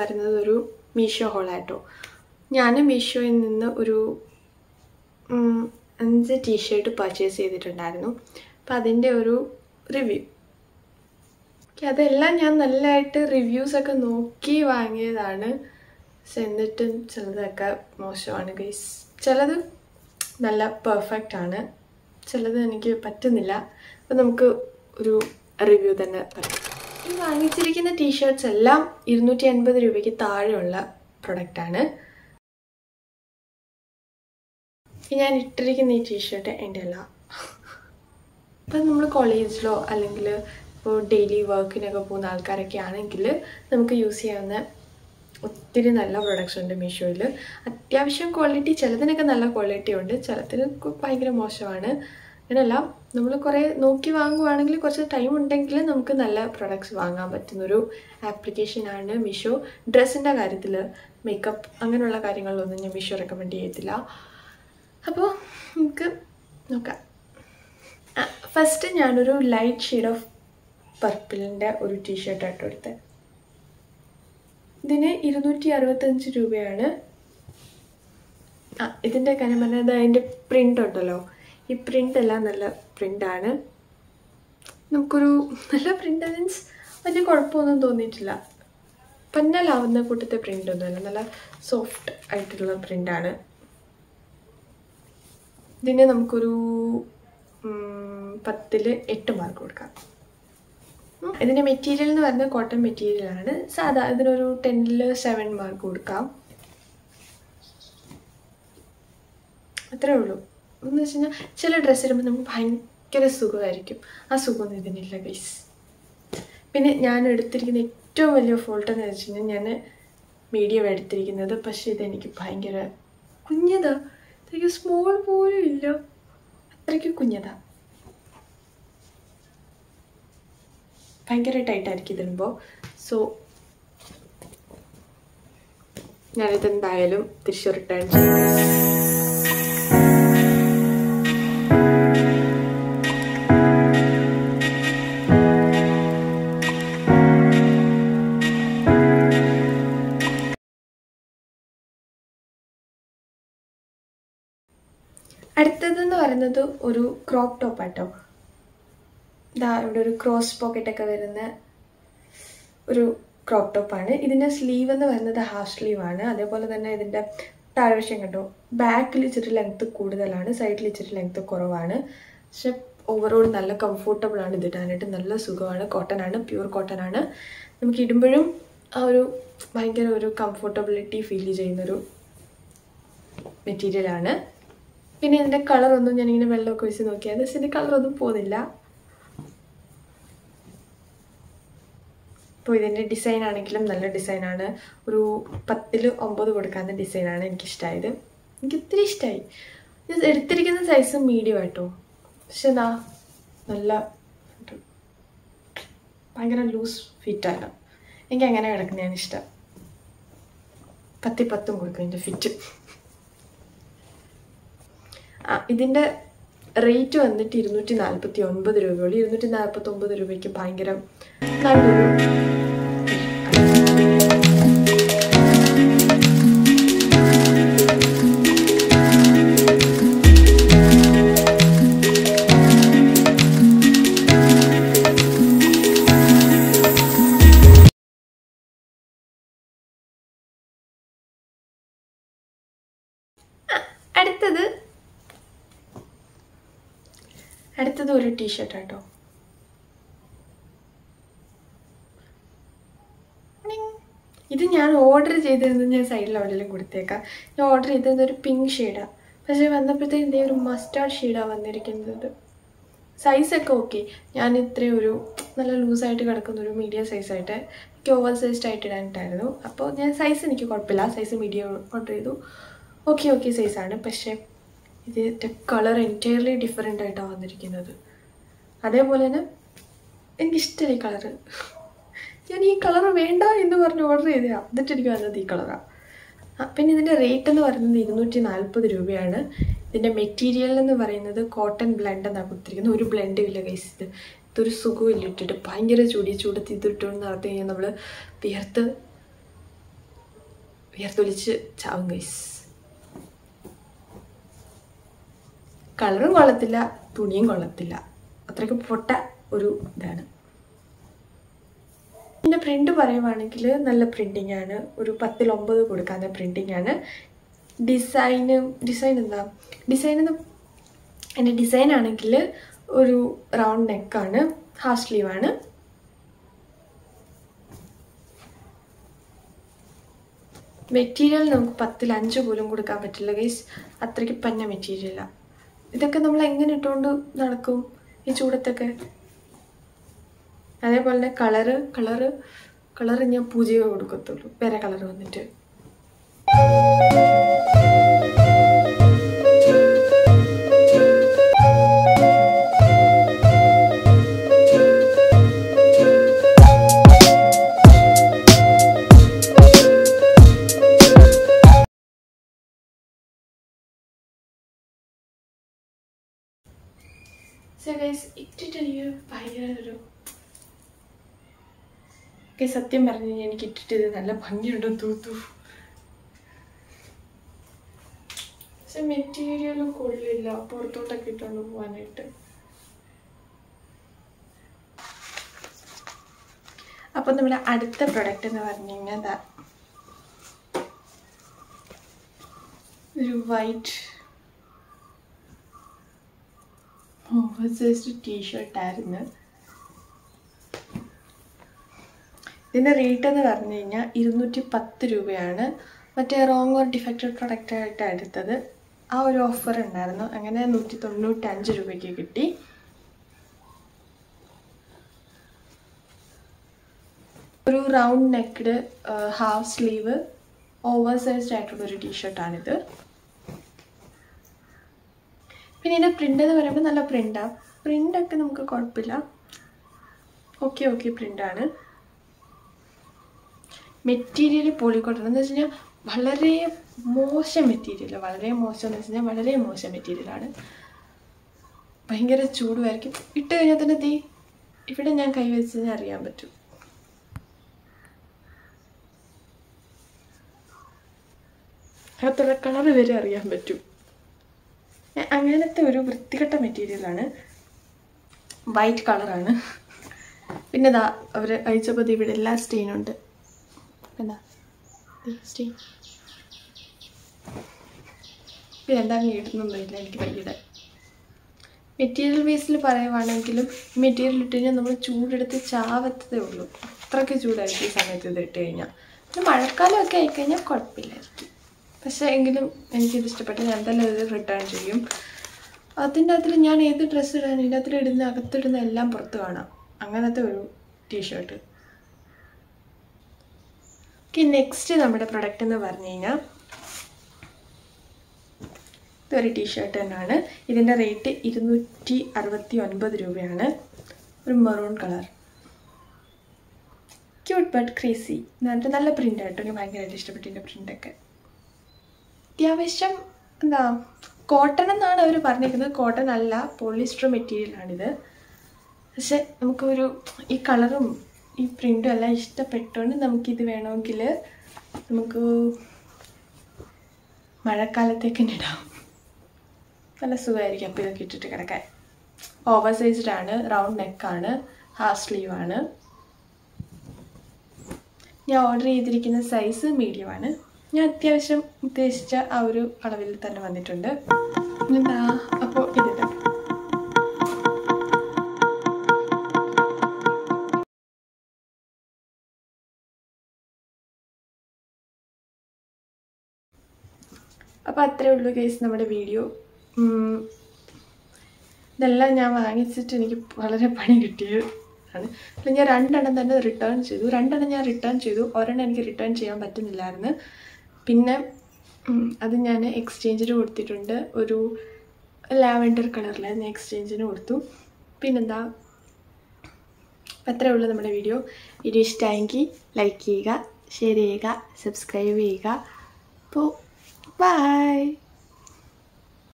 പറയുന്നത് ഒരു മീഷോ ഹോളായിട്ടോ ഞാൻ മീഷോയിൽ നിന്ന് ഒരു അഞ്ച് ടീഷർട്ട് പർച്ചേസ് ചെയ്തിട്ടുണ്ടായിരുന്നു. അപ്പം അതിന്റെ ഒരു റിവ്യൂ അതെല്ലാം ഞാൻ നല്ലതായിട്ട് റിവ്യൂസൊക്കെ നോക്കി വാങ്ങിയതാണ്. എന്നിട്ടും ചിലതൊക്കെ മോശമാണ് ഗൈസ് ചിലത് നല്ല പെർഫെക്റ്റ് ആണ്. ചിലത് എനിക്ക് പറ്റുന്നില്ല. അപ്പം നമുക്ക് ഒരു റിവ്യൂ തന്നെ പറയാം. ഈ വാങ്ങിച്ചിരിക്കുന്ന ടീഷർട്ട്സ് എല്ലാം ഇരുന്നൂറ്റി അൻപത് രൂപയ്ക്ക് താഴെയുള്ള പ്രൊഡക്റ്റാണ് ഞാൻ ഇട്ടിരിക്കുന്ന ഈ ടീഷർട്ട് എന്റെ അല്ല. ഇപ്പം നമ്മൾ കോളേജിലോ അല്ലെങ്കിൽ ഇപ്പോൾ ഡെയിലി വർക്കിനൊക്കെ പോകുന്ന ആൾക്കാരൊക്കെ ആണെങ്കിൽ നമുക്ക് യൂസ് ചെയ്യാവുന്ന ഒത്തിരി നല്ല പ്രൊഡക്ട്സ് ഉണ്ട് മീഷോയിൽ അത്യാവശ്യം ക്വാളിറ്റി ചിലതിനൊക്കെ നല്ല ക്വാളിറ്റി ഉണ്ട്. ചിലതിനൊക്കെ ഭയങ്കര മോശമാണ്. അങ്ങനെയല്ല നമ്മൾ കുറേ നോക്കി വാങ്ങുവാണെങ്കിൽ കുറച്ച് ടൈം ഉണ്ടെങ്കിൽ നമുക്ക് നല്ല പ്രൊഡക്ട്സ് വാങ്ങാൻ പറ്റുന്നൊരു ആപ്ലിക്കേഷനാണ് മീഷോ ഡ്രസ്സിന്റെ കാര്യത്തിൽ മേക്കപ്പ് അങ്ങനെയുള്ള കാര്യങ്ങളിലൊന്നും ഞാൻ മീഷോ റെക്കമെൻഡ് ചെയ്യത്തില്ല. അപ്പോൾ നമുക്ക് നോക്കാം. ഫസ്റ്റ് ഞാനൊരു ലൈറ്റ് ഷെയ്ഡ് ഓഫ് പർപ്പിളിന്റെ ഒരു ടീഷർട്ട് ആയിട്ട് എടുത്തത് ഇതിന് ഇരുന്നൂറ്റി അറുപത്തഞ്ച് രൂപയാണ്. ആ ഇതിന്റെ കാര്യം പറഞ്ഞത് അതിന്റെ പ്രിന്റ് ഉണ്ടല്ലോ. ഈ പ്രിന്റെല്ലാം നല്ല പ്രിന്റാണ് നമുക്കൊരു നല്ല പ്രിന്റ് മീൻസ് വലിയ കുഴപ്പമൊന്നും തോന്നിയിട്ടില്ല. പന്നലാവുന്ന കൂട്ടത്തെ പ്രിന്റൊന്നുമല്ല നല്ല സോഫ്റ്റ് ആയിട്ടുള്ള പ്രിന്റാണ് ഇതിന് നമുക്കൊരു പത്തിൽ എട്ട് മാർക്ക് കൊടുക്കാം. ഇതിന്റെ മെറ്റീരിയൽ എന്ന് പറയുന്നത് കോട്ടൺ മെറ്റീരിയലാണ് സാധാ ഇതിനൊരു ടെന്നിൽ സെവൻ മാർക്ക് കൊടുക്കാം. അത്രേ ഉള്ളൂ. എന്ന് വെച്ച് കഴിഞ്ഞാൽ ചില ഡ്രസ്സ് ഇടുമ്പോൾ നമുക്ക് ഭയങ്കര സുഖമായിരിക്കും. ആ സുഖമൊന്നും ഇതിനില്ല ഗൈസ് പിന്നെ ഞാൻ എടുത്തിരിക്കുന്ന ഏറ്റവും വലിയ ഫോൾട്ട് എന്ന് വെച്ച് കഴിഞ്ഞാൽ ഞാൻ മീഡിയം എടുത്തിരിക്കുന്നത്. പക്ഷേ ഇതെനിക്ക് ഭയങ്കര കുഞ്ഞതാ. ഇത്രയ്ക്ക് സ്മോൾ പോലും ഇല്ല. അത്രയ്ക്ക് കുഞ്ഞതാ. ഭയങ്കര ടൈറ്റായിരിക്കും ഇതിടുമ്പോൾ സോ ഞാനിതെന്തായാലും തിരിച്ചു റിട്ടേൺ ചെയ്യും പറയുന്നത് ഒരു ക്രോപ്പ് ടോപ്പ് ആട്ടോ. ഇതാ ഇവിടെ ഒരു ക്രോസ് പോക്കറ്റൊക്കെ വരുന്ന ഒരു ക്രോപ്പ് ടോപ്പാണ് ഇതിന്റെ സ്ലീവ് എന്ന് പറയുന്നത് ഹാഫ് സ്ലീവ് ആണ്. അതേപോലെ തന്നെ ഇതിന്റെ താഴ്വശം കണ്ടോ? ബാക്കിൽ ഇച്ചിരി ലെങ്ത്ത് കൂടുതലാണ് സൈഡിൽ ഇച്ചിരി ലെങ്ത്ത് കുറവാണ്. പക്ഷെ ഓവറോൾ നല്ല കംഫർട്ടബിൾ ആണ് ഇടാനായിട്ട്. നല്ല സുഖമാണ്. കോട്ടൺ ആണ് പ്യൂർ കോട്ടൺ ആണ്. നമുക്ക് ഇടുമ്പോഴും ആ ഒരു ഭയങ്കര ഒരു കംഫർട്ടബിലിറ്റി ഫീൽ ചെയ്യുന്നൊരു മെറ്റീരിയലാണ് പിന്നെ ഇതിന്റെ കളറൊന്നും ഞാനിങ്ങനെ വെള്ളമൊക്കെ വെച്ച് നോക്കിയാൽ ഇതിന്റെ കളറൊന്നും പോകുന്നില്ല അപ്പോൾ ഇതിന്റെ ഡിസൈൻ ആണെങ്കിലും നല്ല ഡിസൈനാണ് ഒരു പത്തിൽ ഒമ്പത് കൊടുക്കാവുന്ന ഡിസൈനാണ് എനിക്കിഷ്ടമായത് എനിക്ക് ഒത്തിരി ഇഷ്ടമായി എടുത്തിരിക്കുന്ന സൈസ് മീഡിയം ആട്ടോ പക്ഷെ എന്നാ നല്ല ഭയങ്കര ലൂസ് ഫിറ്റാണ് എനിക്ക് അങ്ങനെ കിടക്കുന്നതാണ് ഇഷ്ടം. പത്തി പത്തും കൊടുക്കും എന്റെ ഫിറ്റ് ഇതിന്റെ റേറ്റ് വന്നിട്ട് ഇരുന്നൂറ്റി നാൽപ്പത്തി ഒൻപത് രൂപയുള്ളൂ. ഇരുന്നൂറ്റി നാൽപ്പത്തി ഒമ്പത് രൂപയ്ക്ക് ഭയങ്കര നല്ലൊരു അടുത്തത് ഒരു ടീഷർട്ട് ആട്ടോ ഇത് ഞാൻ ഓർഡർ ചെയ്തിരുന്നത് ഞാൻ സൈഡിൽ അവിടെയെല്ലാം കൊടുത്തേക്കാം. ഞാൻ ഓർഡർ ചെയ്തത് ഒരു പിങ്ക് ഷെയ്ഡാണ് പക്ഷേ വന്നപ്പോഴത്തേക്കും ഇതേ ഒരു മസ്റ്റാർഡ് ഷെയ്ഡാണ് വന്നിരിക്കുന്നത്. സൈസൊക്കെ ഓക്കെ ഞാൻ ഇത്രയും ഒരു നല്ല ലൂസായിട്ട് കിടക്കുന്ന ഒരു മീഡിയം സൈസായിട്ട് എനിക്ക് ഓവർ സൈസ്ഡ് ആയിട്ട് ഇടാനിട്ടായിരുന്നു. അപ്പോൾ ഞാൻ സൈസ് എനിക്ക് കുഴപ്പമില്ല. സൈസ് മീഡിയം ഓർഡർ ചെയ്തു. ഓക്കെ ഓക്കെ സൈസാണ് പക്ഷേ ഇതിന്റെ കളർ എന്റയർലി ഡിഫറെന്റ് ആയിട്ടാണ് വന്നിരിക്കുന്നത്. അതേപോലെ തന്നെ എനിക്കിഷ്ടമില്ല ഈ കളറ് ഞാൻ ഈ കളർ വേണ്ട എന്ന് പറഞ്ഞ് ഓർഡർ ചെയ്തതാണ് എന്നിട്ട് എനിക്ക് വന്നത് ഈ കളറാണ് പിന്നെ ഇതിന്റെ റേറ്റ് എന്ന് പറയുന്നത് ഇരുന്നൂറ്റി നാൽപ്പത് രൂപയാണ്. ഇതിന്റെ മെറ്റീരിയൽ എന്ന് പറയുന്നത് കോട്ടൺ ബ്ലെൻഡ് എന്നാണ് കൊടുത്തിരിക്കുന്നത്. ഒരു ബ്ലെൻഡ് ഇല്ല കൈസ് ഇത് ഇതൊരു സുഖമില്ല ഇട്ടിട്ട്. ഭയങ്കര ചൂടി ചൂടത്ത് ഇതിട്ടുകൊണ്ട് നടത്തി കഴിഞ്ഞാൽ നമ്മൾ വിയർത്ത് വിയർത്തൊലിച്ച് ചാവും ഗൈസ് കളറും കൊള്ളത്തില്ല തുണിയും കൊള്ളത്തില്ല. അത്രയ്ക്ക് പൊട്ട ഒരു ഇതാണ്. പിന്നെ പ്രിന്റ് പറയുവാണെങ്കിൽ നല്ല പ്രിന്റിംഗ് ആണ്. ഒരു പത്തിൽ ഒമ്പത് കൊടുക്കാവുന്ന പ്രിന്റിംഗ് ആണ്. ഡിസൈന് ഡിസൈൻ എന്താ? ഡിസൈൻ എന്ന് എന്റെ ഡിസൈൻ ആണെങ്കിൽ ഒരു റൗണ്ട് നെക്കാണ് ഹാഫ് സ്ലീവ് ആണ്. മെറ്റീരിയൽ നമുക്ക് പത്തിൽ അഞ്ച് പോലും കൊടുക്കാൻ പറ്റില്ല ഗൈസ് അത്രയ്ക്ക് പഞ്ഞ മെറ്റീരിയലാണ് ഇതൊക്കെ നമ്മൾ എങ്ങനെ ഇട്ടുകൊണ്ട് നടക്കും ഈ ചൂടത്തൊക്കെ? അതേപോലെ തന്നെ കളറ് കളറ് കളറ് ഞാൻ പൂജയെ കൊടുക്കത്തുള്ളൂ. വേറെ കളർ വന്നിട്ട്. സോ ഗൈസ് ഇട്ടിട്ടെനിക്ക് ഭയങ്കര ഒരു ഒക്കെ സത്യം പറഞ്ഞു കഴിഞ്ഞാൽ എനിക്ക് ഇട്ടിട്ടത് നല്ല ഭംഗിയുണ്ടോ. തൂത്തു പക്ഷെ മെറ്റീരിയലും കൊള്ളില്ല. പുറത്തോട്ടൊക്കെ ഇട്ടുകൊണ്ട് പോകാനായിട്ട് അപ്പൊ നമ്മുടെ അടുത്ത പ്രൊഡക്റ്റ് എന്ന് പറഞ്ഞു കഴിഞ്ഞാൽ ഒരു വൈറ്റ് ഓവർസൈസ്ഡ് ടീഷർട്ടായിരുന്നു ഇതിന്റെ റേറ്റ് എന്ന് പറഞ്ഞു കഴിഞ്ഞാൽ ഇരുന്നൂറ്റി പത്ത് രൂപയാണ്. മറ്റേ റോങ് ഓർ ഡിഫക്റ്റഡ് പ്രൊഡക്റ്റ് ആയിട്ട് എടുത്തത്. ആ ഒരു ഓഫർ ഉണ്ടായിരുന്നു. അങ്ങനെ നൂറ്റി തൊണ്ണൂറ്റഞ്ച് രൂപയ്ക്ക് കിട്ടി. ഒരു round necked half sleeve over sized ആയിട്ടുള്ളൊരു ടീഷർട്ടാണിത് പിന്നെ ഇതിന്റെ പ്രിന്റ് എന്ന് പറയുമ്പോൾ നല്ല പ്രിന്റാണ് പ്രിന്റൊക്കെ നമുക്ക് കുഴപ്പമില്ല. ഓക്കെ ഓക്കെ പ്രിന്റാണ് മെറ്റീരിയൽ പോളിക്കോട്ടൺ എന്ന് വെച്ച് കഴിഞ്ഞാൽ വളരെ മോശം മെറ്റീരിയൽ വളരെ മോശം എന്ന് വെച്ച് കഴിഞ്ഞാൽ വളരെ മോശം മെറ്റീരിയലാണ് ഭയങ്കര ചൂടുമായിരിക്കും. ഇട്ട് കഴിഞ്ഞാൽ തന്നെ തീ ഇവിടെ ഞാൻ കൈവച്ച് കഴിഞ്ഞാൽ അറിയാൻ പറ്റും. അകത്തുള്ള കളർ വരെ അറിയാൻ പറ്റും. അങ്ങനത്തെ ഒരു വൃത്തികെട്ട മെറ്റീരിയലാണ് വൈറ്റ് കളറാണ് പിന്നെ ഇതാ അവർ അയച്ചപ്പോൾ ഇവിടെ എല്ലാ സ്റ്റെയിനുണ്ട് എന്താ സ്റ്റെയിൻ പിന്നെ എന്താ ഇടുന്നൊന്നുമില്ല എനിക്ക് ഭയങ്കര മെറ്റീരിയൽ ബേസിൽ പറയുവാണെങ്കിലും മെറ്റീരിയൽ ഇട്ട് കഴിഞ്ഞാൽ നമ്മൾ ചൂടെടുത്ത് ചാവത്തതേ ഉള്ളൂ. അത്രയ്ക്ക് ചൂടായിരിക്കും ഈ സമയത്ത് ഇത് ഇട്ട് കഴിഞ്ഞാൽ പിന്നെ മഴക്കാലമൊക്കെ ആയിക്കഴിഞ്ഞാൽ കുഴപ്പമില്ലായിരിക്കും. പക്ഷേ എങ്കിലും എനിക്കിത് ഇഷ്ടപ്പെട്ട് ഞാൻ തന്നെ ഇത് റിട്ടേൺ ചെയ്യും. അതിന്റെ അകത്തിൽ ഞാൻ ഏത് ഡ്രസ്സ് ഇടാൻ ഇതിന്റെ അകത്തിൽ ഇടുന്ന അകത്തിടുന്ന എല്ലാം പുറത്ത് കാണാം. അങ്ങനത്തെ ഒരു ടീഷർട്ട് ഓക്കെ നെക്സ്റ്റ് നമ്മുടെ പ്രൊഡക്റ്റ് എന്ന് പറഞ്ഞു കഴിഞ്ഞാൽ ഇതൊരു ടീഷർട്ട് തന്നെയാണ്. ഇതിന്റെ റേറ്റ് ഇരുന്നൂറ്റി അറുപത്തി ഒൻപത് രൂപയാണ്. ഒരു maroon colour cute but crazy പറഞ്ഞിട്ട് നല്ല പ്രിന്റ് ആയിട്ട് ഭയങ്കരമായിട്ട് ഇഷ്ടപ്പെട്ടു ഇതിന്റെ പ്രിന്റൊക്കെ അത്യാവശ്യം എന്താ കോട്ടൺ എന്നാണ് അവർ പറഞ്ഞിരിക്കുന്നത്. കോട്ടൺ അല്ല പോളിസ്റ്റർ മെറ്റീരിയലാണിത് പക്ഷെ നമുക്കൊരു ഈ കളറും ഈ പ്രിന്റും എല്ലാം ഇഷ്ടപ്പെട്ടുകൊണ്ട് നമുക്കിത് വേണമെങ്കിൽ നമുക്ക് മഴക്കാലത്തേക്ക് തന്നെ ഇടാം. നല്ല സുഖമായിരിക്കും അപ്പോൾ ഇതൊക്കെ ഇട്ടിട്ട് കിടക്കാൻ. ഓവർ സൈസ്ഡ് ആണ് റൗണ്ട് നെക്കാണ് ഹാഫ് സ്ലീവ് ആണ്. ഞാൻ ഓർഡർ ചെയ്തിരിക്കുന്ന സൈസ് മീഡിയം ആണ്. ഞാൻ അത്യാവശ്യം ഉദ്ദേശിച്ച ആ ഒരു അളവിൽ തന്നെ വന്നിട്ടുണ്ട്. എന്താ അപ്പോൾ ഇതിന്റെ അപ്പോൾ അത്രേ ഉള്ളൂ കേസ് നമ്മുടെ വീഡിയോ ഇതെല്ലാം ഞാൻ വാങ്ങിച്ചിട്ട് എനിക്ക് വളരെ പണി കിട്ടിയത് ആണ്. അപ്പോൾ ഞാൻ രണ്ടെണ്ണം തന്നെ റിട്ടേൺ ചെയ്തു. രണ്ടെണ്ണം ഞാൻ റിട്ടേൺ ചെയ്തു. ഒരെണ്ണം എനിക്ക് റിട്ടേൺ ചെയ്യാൻ പറ്റുന്നില്ലായിരുന്നു. പിന്നെ അത് ഞാൻ എക്സ്ചേഞ്ചിന് കൊടുത്തിട്ടുണ്ട്. ഒരു ലാവൻഡർ ഞാൻ എക്സ്ചേഞ്ചിന് കൊടുത്തു. പിന്നെന്താ? അത്രേ ഉള്ളൂ നമ്മുടെ വീഡിയോ. വീഡിയോ ഇഷ്ടമായെങ്കിൽ ലൈക്ക് ചെയ്യുക ഷെയർ ചെയ്യുക സബ്സ്ക്രൈബ് ചെയ്യുക. അപ്പോൾ ബൈ